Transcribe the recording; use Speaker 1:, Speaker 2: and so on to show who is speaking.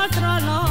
Speaker 1: I'm not la